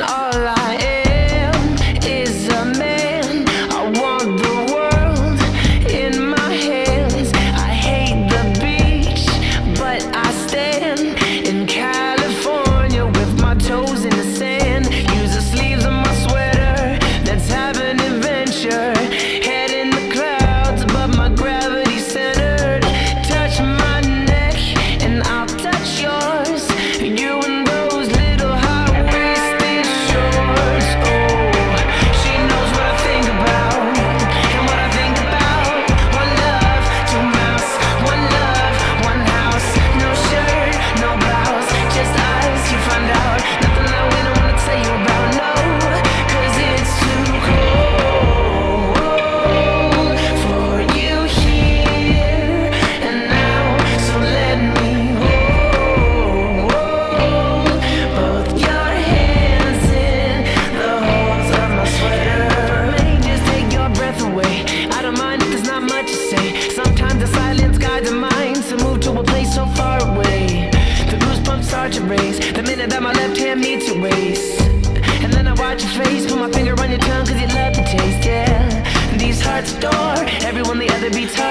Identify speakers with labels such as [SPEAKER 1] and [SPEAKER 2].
[SPEAKER 1] all I door. Everyone the other beats her.